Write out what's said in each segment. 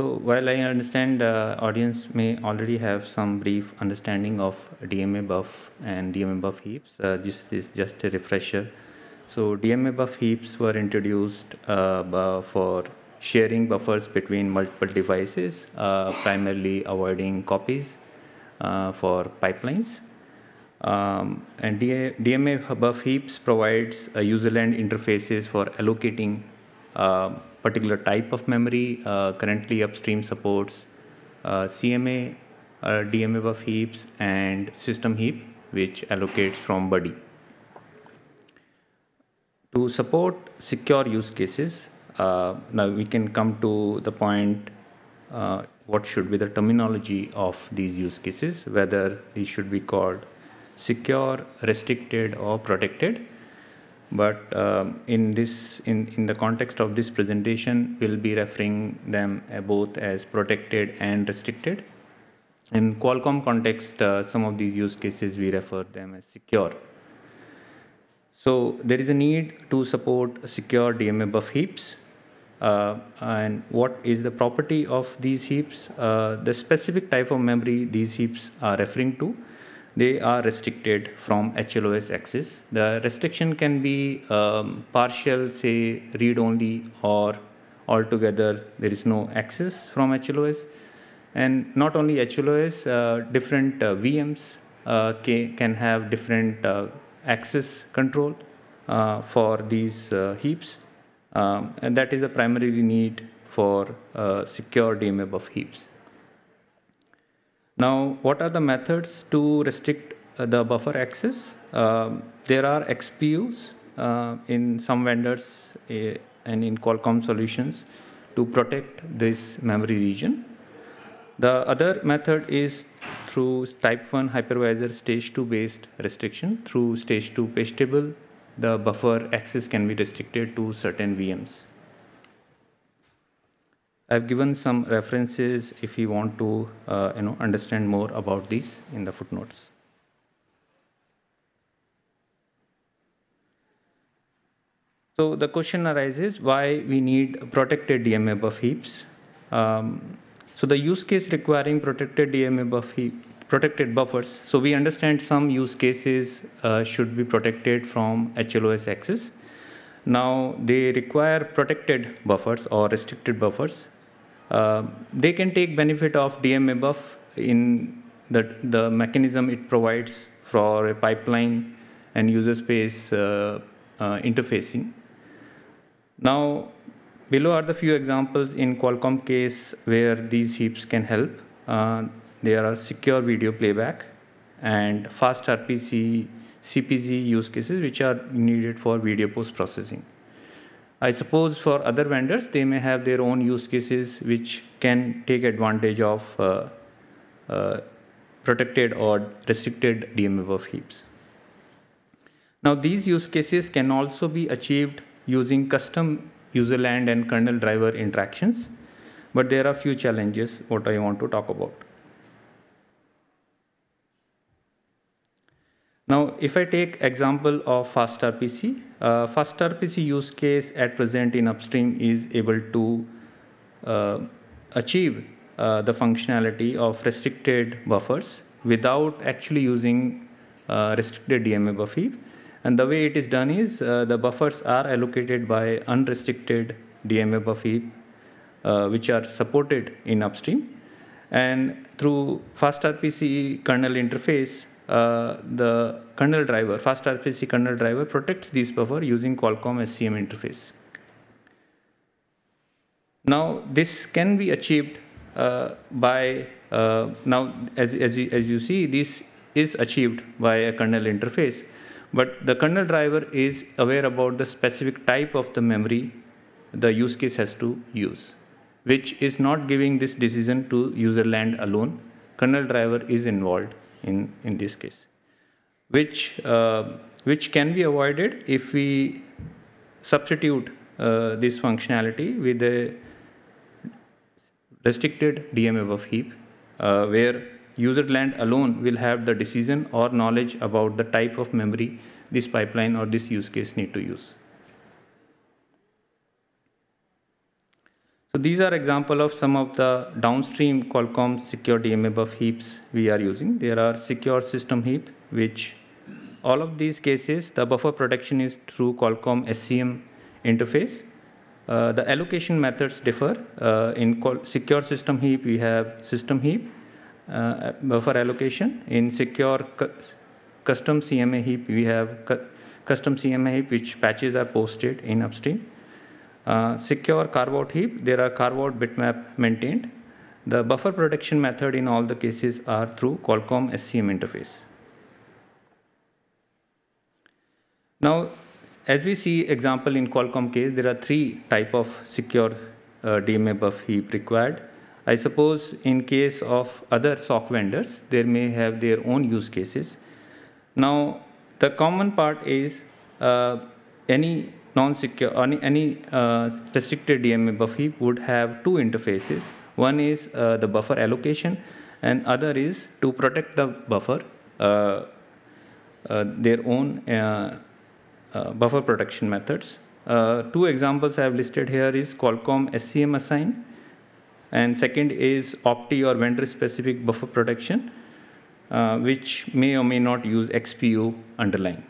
So while I understand uh, audience may already have some brief understanding of DMA buf and DMA buf heaps, uh, this is just a refresher. So DMA buf heaps were introduced uh, for sharing buffers between multiple devices, uh, primarily avoiding copies uh, for pipelines. Um, and DMA buf heaps provides user-land interfaces for allocating uh, particular type of memory. Uh, currently, upstream supports uh, CMA, DMA buf heaps, and system heap, which allocates from Buddy. To support secure use cases, uh, now we can come to the point uh, what should be the terminology of these use cases, whether these should be called secure, restricted, or protected but um, in this in, in the context of this presentation we'll be referring them uh, both as protected and restricted. In qualcomm context uh, some of these use cases we refer them as secure. So there is a need to support secure dma buf heaps. Uh, and what is the property of these heaps? Uh, the specific type of memory these heaps are referring to they are restricted from HLOS access. The restriction can be um, partial, say read only, or altogether there is no access from HLOS. And not only HLOS, uh, different uh, VMs uh, can have different uh, access control uh, for these uh, heaps. Um, and that is the primary need for secure DMA buf heaps. Now, what are the methods to restrict uh, the buffer access? Uh, there are XPUs uh, in some vendors uh, and in Qualcomm solutions to protect this memory region. The other method is through type 1 hypervisor stage 2 based restriction. Through stage 2 page table, the buffer access can be restricted to certain VMs. I've given some references if you want to uh, you know, understand more about these in the footnotes. So the question arises why we need protected DMA buf heaps. Um, so the use case requiring protected DMA buf heap, protected buffers. So we understand some use cases uh, should be protected from HLOS access. Now they require protected buffers or restricted buffers they can take benefit of DMA buf in the, the mechanism it provides for a pipeline and user space uh, uh, interfacing. Now, below are the few examples in Qualcomm case where these heaps can help. Uh, there are secure video playback and fast RPC CPZ use cases which are needed for video post processing. I suppose for other vendors, they may have their own use cases which can take advantage of uh, uh, protected or restricted DMA buf heaps. Now, these use cases can also be achieved using custom user land and kernel driver interactions, but there are few challenges what I want to talk about. Now, if I take example of FastRPC, uh, FastRPC use case at present in upstream is able to uh, achieve uh, the functionality of restricted buffers without actually using uh, restricted DMA buffer. And the way it is done is uh, the buffers are allocated by unrestricted DMA buffer, uh, which are supported in upstream. And through FastRPC kernel interface, uh, the kernel driver, FastRPC kernel driver protects this buffer using Qualcomm SCM interface. Now, this can be achieved uh, by, uh, now as, as, you, as you see, this is achieved by a kernel interface, but the kernel driver is aware about the specific type of the memory the use case has to use, which is not giving this decision to user land alone. Kernel driver is involved in, in this case, which, uh, which can be avoided if we substitute uh, this functionality with a restricted DMA buf heap, uh, where user land alone will have the decision or knowledge about the type of memory this pipeline or this use case need to use. So these are example of some of the downstream Qualcomm secure DMA buf heaps we are using. There are secure system heap, which all of these cases, the buffer protection is through Qualcomm SCM interface. Uh, the allocation methods differ. Uh, in secure system heap, we have system heap, uh, buffer allocation. In secure cu custom CMA heap, we have cu custom CMA heap, which patches are posted in upstream. Uh, secure carve-out heap, there are carve-out bitmap maintained. The buffer protection method in all the cases are through Qualcomm SCM interface. Now, as we see example in Qualcomm case, there are three type of secure uh, DMA buf heap required. I suppose in case of other SOC vendors, there may have their own use cases. Now, the common part is uh, any non-secure, any, any uh, restricted DMA buf heap would have two interfaces. One is uh, the buffer allocation and other is to protect the buffer, uh, uh, their own uh, buffer protection methods. Uh, two examples I have listed here is Qualcomm SCM assign, and second is OP-TEE or vendor-specific buffer protection, uh, which may or may not use XPU underlying.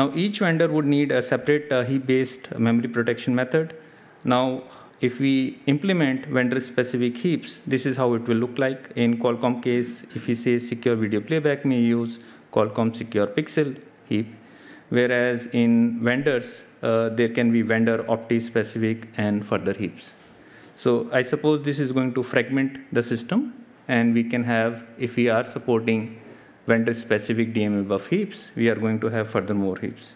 Now, each vendor would need a separate uh, heap-based memory protection method. Now, if we implement vendor-specific heaps, this is how it will look like. In Qualcomm case, if we say secure video playback, may use Qualcomm secure pixel heap whereas in vendors, uh, there can be vendor OP-TEE specific and further heaps. So I suppose this is going to fragment the system and we can have, if we are supporting vendor specific DMA buf heaps, we are going to have further more heaps.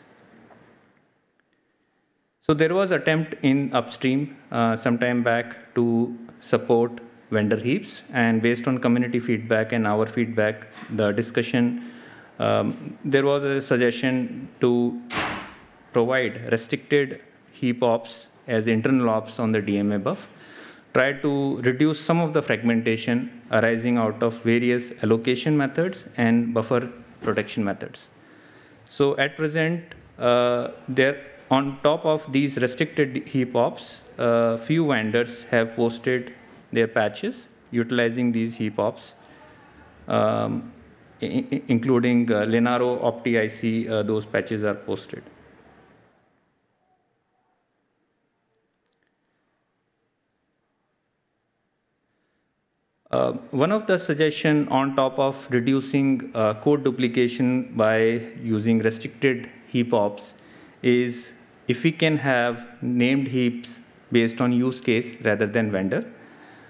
So there was attempt in upstream uh, some time back to support vendor heaps and based on community feedback and our feedback, the discussion um, there was a suggestion to provide restricted heap ops as internal ops on the DMA buf, try to reduce some of the fragmentation arising out of various allocation methods and buffer protection methods. So at present, uh, there on top of these restricted heap ops, uh, few vendors have posted their patches utilizing these heap ops. Um, including uh, Linaro, OptiIC, uh, those patches are posted. Uh, one of the suggestion on top of reducing uh, code duplication by using restricted heap ops is if we can have named heaps based on use case rather than vendor.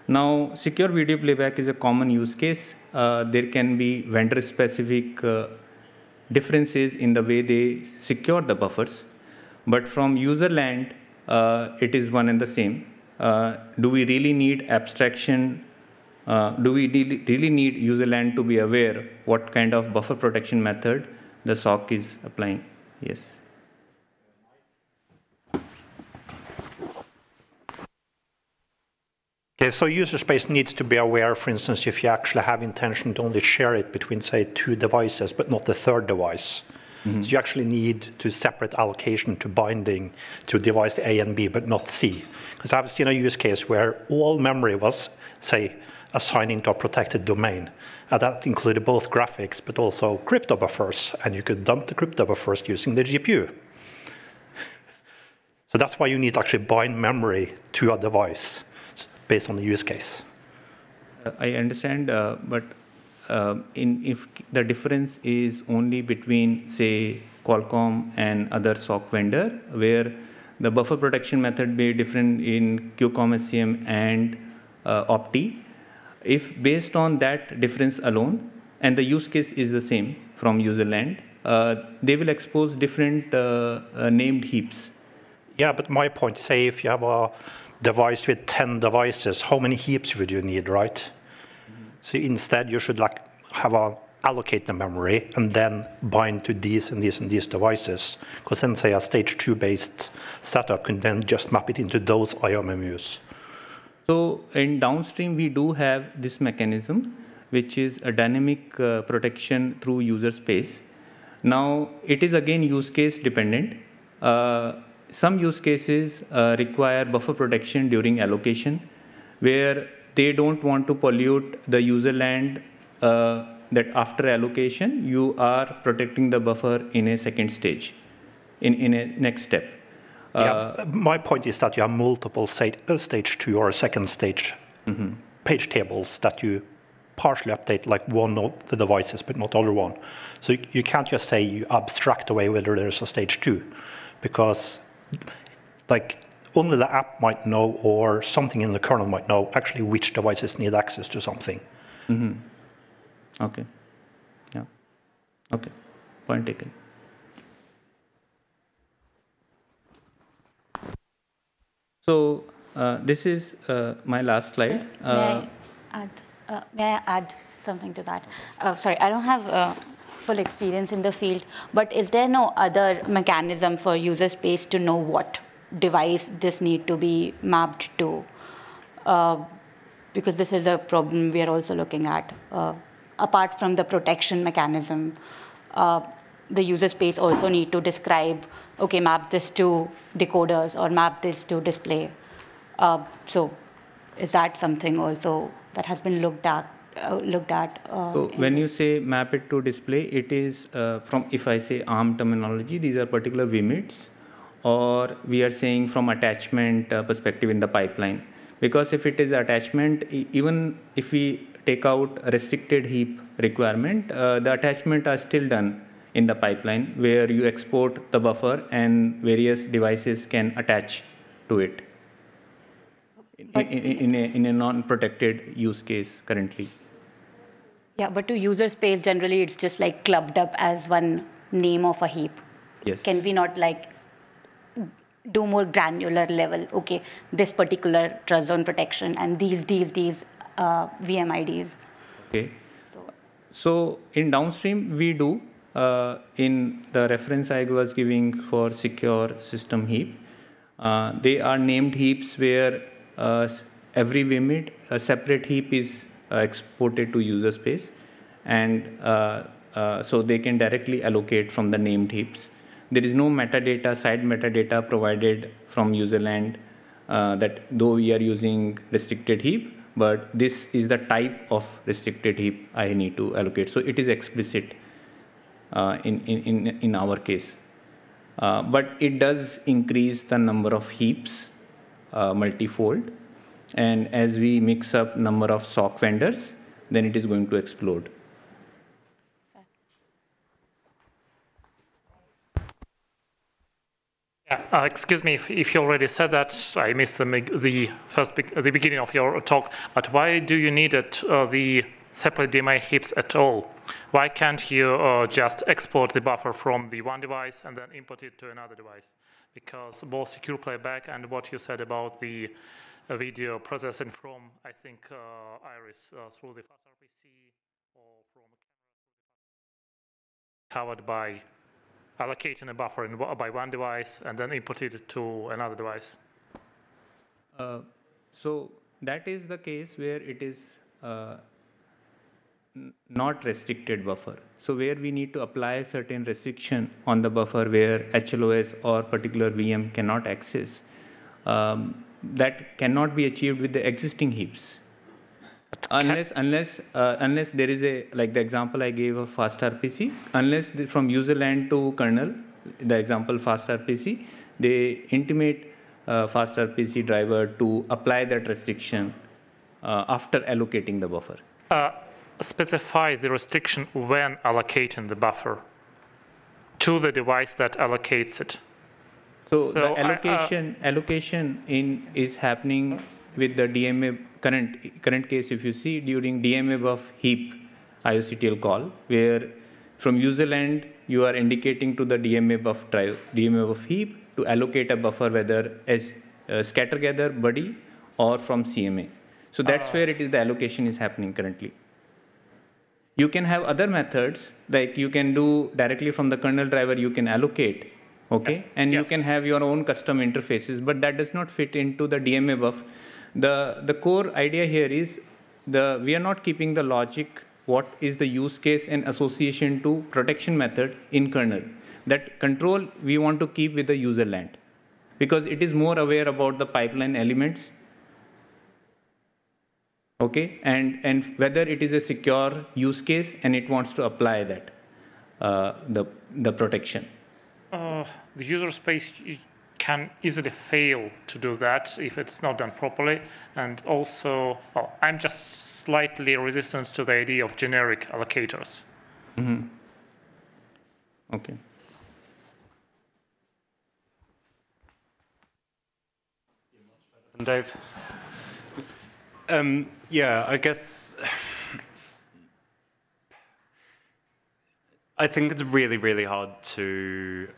Now, secure video playback is a common use case uh, there can be vendor-specific uh, differences in the way they secure the buffers. But from user land, uh, it is one and the same. Uh, do we really need abstraction? Uh, do we really need user land to be aware what kind of buffer protection method the SOC is applying? Yes. Okay, so user space needs to be aware, for instance, if you actually have intention to only share it between, say, two devices, but not the third device. Mm -hmm. So you actually need to separate allocation to binding to device A and B, but not C. Because I've seen a use case where all memory was, say, assigning to a protected domain. And that included both graphics, but also crypto buffers. And you could dump the crypto buffers using the GPU. So that's why you need to actually bind memory to a device based on the use case. Uh, I understand, uh, but uh, in, if the difference is only between, say, Qualcomm and other SOC vendor, where the buffer protection method may be different in QCOM SCM and uh, OP-TEE, if based on that difference alone, and the use case is the same from user land, uh, they will expose different uh, named heaps. Yeah, but my point, say if you have a device with 10 devices, how many heaps would you need, right? Mm -hmm. So instead, you should like have a allocate the memory and then bind to these and these and these devices. Because then, say, a stage two based setup can then just map it into those IOMMUs. So in downstream, we do have this mechanism, which is a dynamic uh, protection through user space. Now, it is again use case dependent. Uh, some use cases uh, require buffer protection during allocation, where they don't want to pollute the user land uh, that after allocation, you are protecting the buffer in a second stage, in, in a next step. Uh, yeah, my point is that you have multiple stage, uh, stage two or second stage mm -hmm. page tables that you partially update like one of the devices, but not the other one. So you, you can't just say you abstract away whether there's a stage two, because like only the app might know or something in the kernel might know actually which devices need access to something. Mm -hmm. Okay. Yeah. Okay. Point taken. So uh, this is uh, my last slide. May, may I add? Uh, may I add something to that? Uh, sorry, I don't have uh, full experience in the field, but is there no other mechanism for user space to know what device this need to be mapped to? Uh, because this is a problem we are also looking at apart from the protection mechanism, uh, the user space also need to describe, okay, map this to decoders or map this to display. Uh, so is that something also that has been looked at? Uh, looked at. Uh, so when you say map it to display, it is uh, from, if I say ARM terminology, these are particular VMIDs, or we are saying from attachment uh, perspective in the pipeline. Because if it is attachment, even if we take out restricted heap requirement, uh, the attachment are still done in the pipeline where you export the buffer and various devices can attach to it in, in, in a, a non-protected use case currently. Yeah, but to user space, generally it's just like clubbed up as one name of a heap. Yes. Can we not like do more granular level? Okay, this particular trust zone protection and these, these, these uh, VMIDs. Okay. So, so in downstream, we do uh, in the reference I was giving for secure system heap. Uh, they are named heaps where uh, every vmid, a separate heap is uh, exported to user space. And uh, so they can directly allocate from the named heaps. There is no metadata, side metadata provided from user land that though we are using restricted heap, but this is the type of restricted heap I need to allocate. So it is explicit uh, in, in, in our case. Uh, but it does increase the number of heaps uh, multifold. And as we mix up number of SOC vendors, then it is going to explode. Uh, excuse me if, if, you already said that. I missed the, the first the beginning of your talk. But why do you need it, uh, the separate DMA heaps at all? Why can't you uh, just export the buffer from the one device and then import it to another device? Because both secure playback and what you said about the uh, video processing from, I think, uh, Iris uh, through the FastRPC or from covered by allocating a buffer in, by one device and then input it to another device? Uh, so that is the case where it is uh, not restricted buffer. So where we need to apply a certain restriction on the buffer where HLOS or particular VM cannot access, um, that cannot be achieved with the existing heaps unless unless uh, unless there is a like the example I gave of FastRPC, unless the, from user land to kernel, the example FastRPC, they intimate uh, FastRPC driver to apply that restriction uh, after allocating the buffer. Uh, specify the restriction when allocating the buffer to the device that allocates it. So, so the allocation I, uh, allocation in is happening with the DMA current, current case, if you see during DMA buf heap IOCTL call, where from user land, you are indicating to the DMA buf drive, DMA buf heap to allocate a buffer whether as uh, scatter gather buddy or from CMA. So that's uh. where it is the allocation is happening currently. You can have other methods, like you can do directly from the kernel driver, you can allocate, okay? Yes. And yes. you can have your own custom interfaces, but that does not fit into the DMA buf the, the core idea here is the, we are not keeping the logic, what is the use case and association to protection method in kernel. That control we want to keep with the user land. because it is more aware about the pipeline elements okay? And and whether it is a secure use case and it wants to apply that uh, the the protection. Uh, the user space can easily fail to do that if it's not done properly. And also well, i'm just slightly resistant to the idea of generic allocators. Mm -hmm. okay. Dave. Um, yeah, I guess I think it's really, really hard to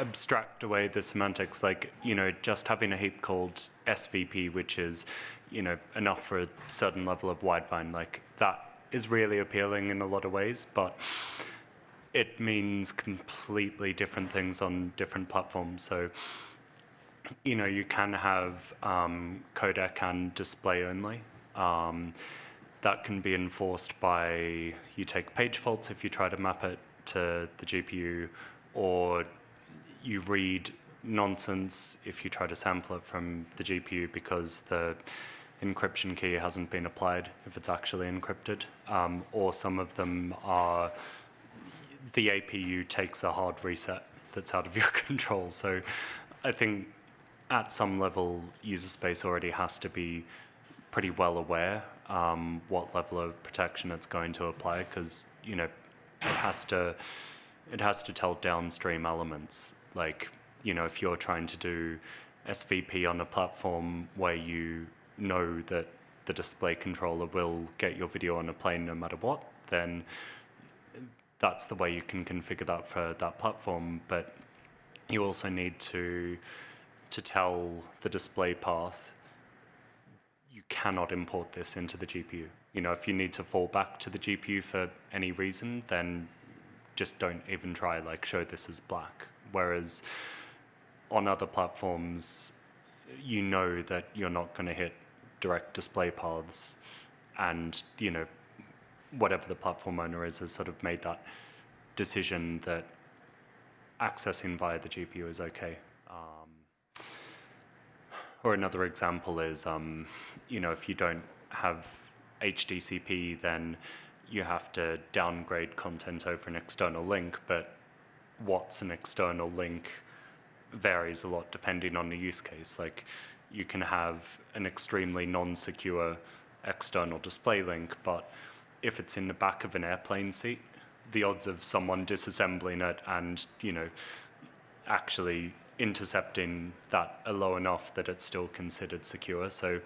abstract away the semantics, like, you know, just having a heap called SVP, which is, you know, enough for a certain level of widevine, like that is really appealing in a lot of ways, but it means completely different things on different platforms. So you know, you can have um, codec and display only. Um, that can be enforced by you take page faults if you try to map it to the GPU, or you read nonsense if you try to sample it from the GPU because the encryption key hasn't been applied if it's actually encrypted, um, or some of them are the APU takes a hard reset that's out of your control. So I think at some level, user space already has to be pretty well aware um, what level of protection it's going to apply because you know it has to it has to tell downstream elements like you know if you're trying to do SVP on a platform where you know that the display controller will get your video on a plane no matter what, then that's the way you can configure that for that platform. But you also need to to tell the display path, cannot import this into the GPU. You know, if you need to fall back to the GPU for any reason, then just don't even try, like show this as black. Whereas on other platforms, you know that you're not going to hit direct display paths and, you know, whatever the platform owner is has sort of made that decision that accessing via the GPU is okay. Um, Or another example is, um, you know, if you don't have HDCP, then you have to downgrade content over an external link, but what's an external link varies a lot depending on the use case. Like you can have an extremely non-secure external display link, but if it's in the back of an airplane seat, the odds of someone disassembling it and, you know, actually intercepting that are low enough that it's still considered secure. So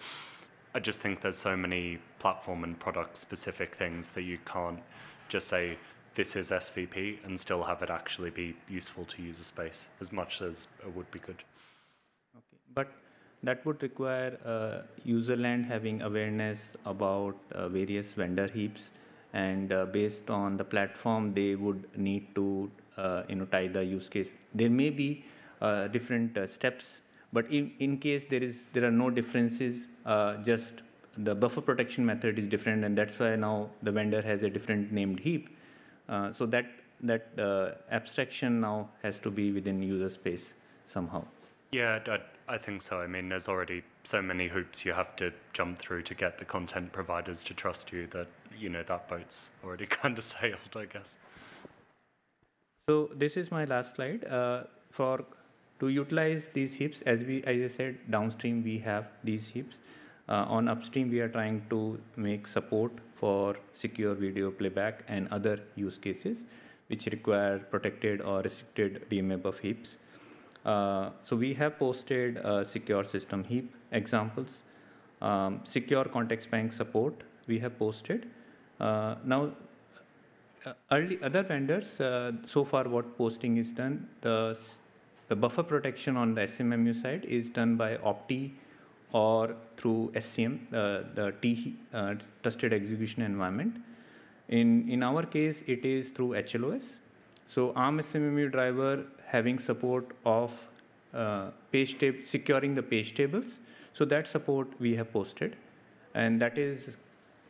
I just think there's so many platform and product specific things that you can't just say this is SVP and still have it actually be useful to user space as much as it would be good. Okay, but that would require uh, userland having awareness about uh, various vendor heaps and uh, based on the platform they would need to uh, you know tie the use case there may be different uh, steps. But in, in case there is there are no differences, uh, just the buffer protection method is different, and that's why now the vendor has a different named heap. so that that abstraction now has to be within user space somehow. Yeah, I, I, think so. I mean, there's already so many hoops you have to jump through to get the content providers to trust you that, you know, that boat's already kind of sailed, I guess. So this is my last slide. Uh, for to utilize these heaps, as we as I said, downstream we have these heaps. Uh, on upstream, we are trying to make support for secure video playback and other use cases which require protected or restricted DMA heaps. Uh, so we have posted secure system heap examples. Um, secure context bank support we have posted. Uh, now, uh, early other vendors, uh, so far what posting is done, the the buffer protection on the SMMU side is done by OP-TEE or through SCM, uh, the T uh, trusted execution environment. In, in our case, it is through HLOS. So ARM SMMU driver having support of uh, page table, securing the page tables. So that support we have posted. And that is,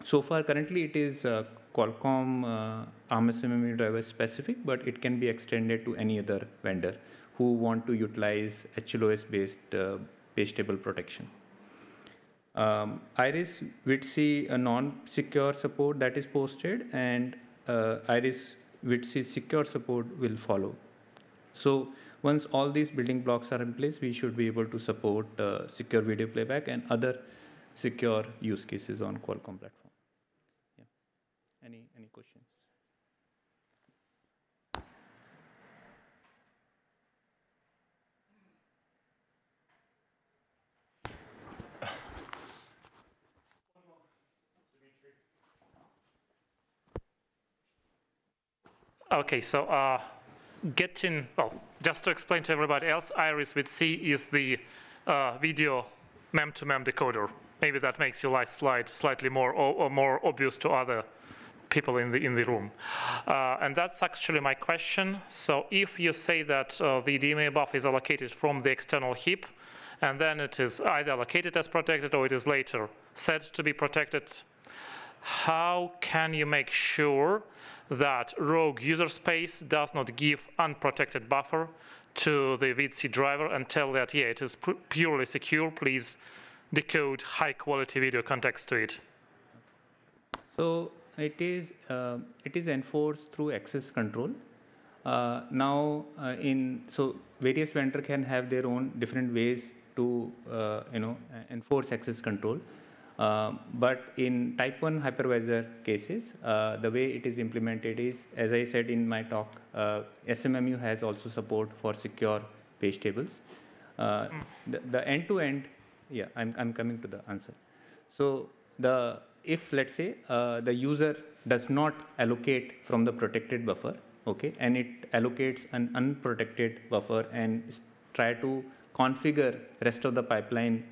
so far currently it is uh, Qualcomm uh, ARM SMMU driver specific, but it can be extended to any other vendor who want to utilize HLOS-based uh, page table protection. Um, Iris VIDC a non-secure support that is posted and uh, Iris VIDC secure support will follow. So once all these building blocks are in place, we should be able to support uh, secure video playback and other secure use cases on Qualcomm platform. Yeah. Any, any questions? Okay, so uh, getting, well, just to explain to everybody else, Iris with C is the uh, video mem-to-mem decoder. Maybe that makes your life slide slightly more or, or more obvious to other people in the in the room. Uh, and that's actually my question. So if you say that uh, the DMA buf is allocated from the external heap, and then it is either allocated as protected or it is later said to be protected, how can you make sure that rogue user space does not give unprotected buffer to the VIDC driver and tell that, yeah, it is purely secure, please decode high quality video context to it? So it is, uh, it is enforced through access control. Uh, now, uh, in so various vendor can have their own different ways to uh, you know enforce access control. Uh, but in type 1 hypervisor cases, uh, the way it is implemented is, as I said in my talk, uh, SMMU has also support for secure page tables. Uh, the, end-to-end, yeah, I'm, I'm coming to the answer. So the if, let's say, uh, the user does not allocate from the protected buffer, okay, and it allocates an unprotected buffer and try to configure rest of the pipeline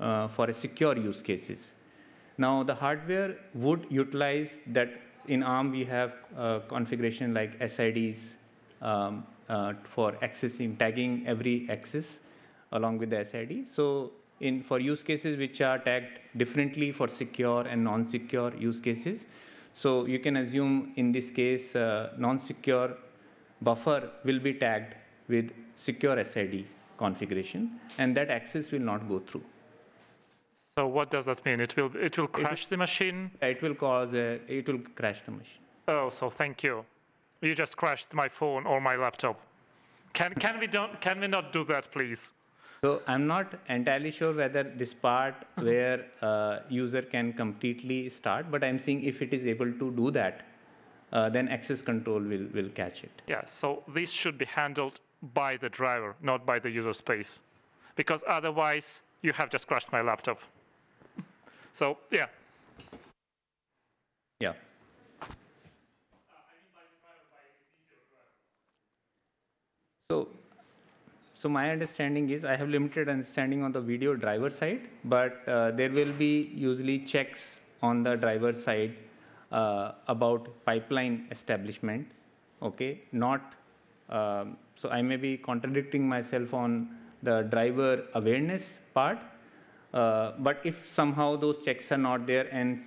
uh, for a secure use cases. Now the hardware would utilize that in ARM we have uh, configuration like SIDs um, uh, for accessing, tagging every access along with the SID. So in for use cases which are tagged differently for secure and non-secure use cases. So you can assume in this case uh, non-secure buffer will be tagged with secure SID configuration and that access will not go through. So what does that mean? It will it will crash it, the machine? It will cause a, it will crash the machine. Oh, so thank you. You just crashed my phone or my laptop. Can can we don't can we not do that, please? So I'm not entirely sure whether this part where uh, user can completely start, but I'm seeing if it is able to do that, uh, then access control will will catch it. Yeah. So this should be handled by the driver, not by the user space, because otherwise you have just crashed my laptop. So yeah. Yeah. So, so my understanding is I have limited understanding on the video driver side, but uh, there will be usually checks on the driver side uh, about pipeline establishment. Okay, not um, so I may be contradicting myself on the driver awareness part, but if somehow those checks are not there and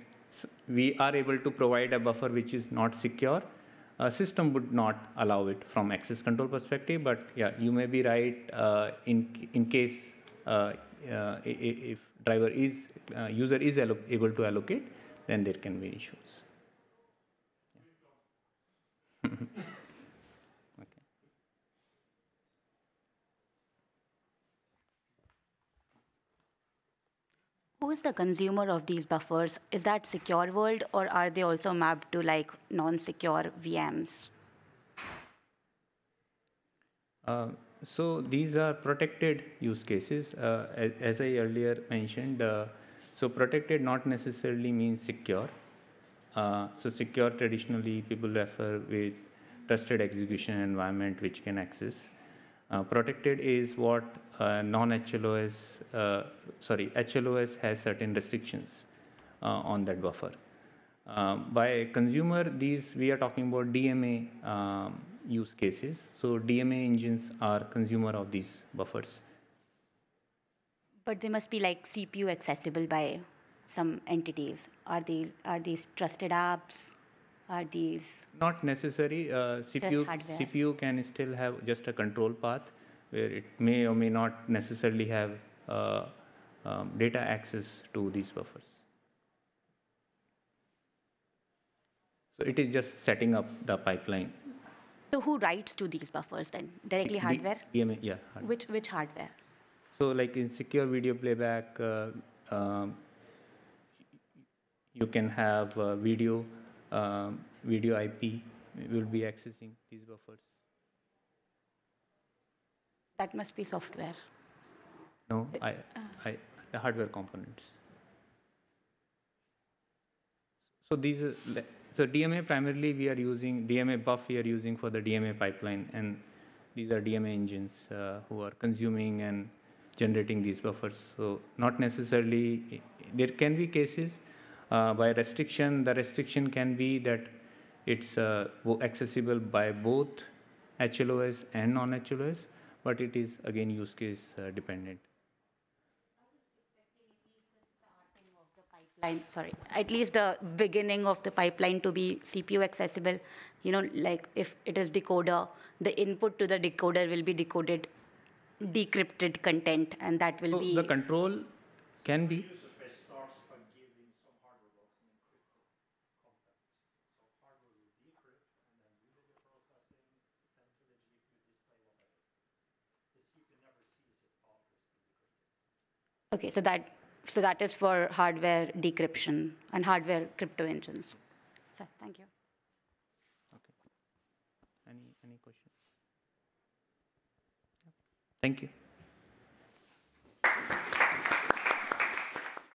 we are able to provide a buffer which is not secure, a system would not allow it from access control perspective. But yeah, you may be right uh, in in case uh, uh if driver is uh, user is able to allocate, then there can be issues. The consumer of these buffers? Is that secure world or are they also mapped to like non-secure VMs? Uh, so these are protected use cases. Uh, as, as, I earlier mentioned, uh, so protected not necessarily means secure. Uh, so secure traditionally people refer with trusted execution environment which can access. Uh, protected is what uh, non-HLOS, uh, sorry, HLOS has certain restrictions uh, on that buffer. Um, by consumer, these we are talking about DMA um, use cases. So DMA engines are consumer of these buffers. But they must be like CPU accessible by some entities. Are these are these trusted apps? Not necessary. Uh, CPU, CPU can still have just a control path where it may or may not necessarily have uh, um, data access to these buffers. So it is just setting up the pipeline. So who writes to these buffers then? Directly hardware? DMA, yeah. hardware. Which, which hardware? So like in secure video playback, uh, um, you can have uh, video, um, video IP will be accessing these buffers. That must be software. No, I, I, the hardware components. So these are, so DMA primarily we are using, DMA buf we are using for the DMA pipeline and these are DMA engines uh, who are consuming and generating these buffers. So not necessarily, there can be cases uh, by restriction, the restriction can be that it's uh, accessible by both HLOS and non-HLOS, but it is again use case uh, dependent. sorry, at least the beginning of the pipeline to be CPU accessible. You know, like if it is decoder, the input to the decoder will be decoded, decrypted content, and that will So be. the control can be, User space starts by giving some hardware blocks and encrypted content. So hardware will decrypt and then do the processing, send to the GPU display whatever. The CPU never sees it after it's been decrypted. Okay, so that so that is for hardware decryption and hardware crypto engines. So, thank you. okay. Any, any questions? Thank you.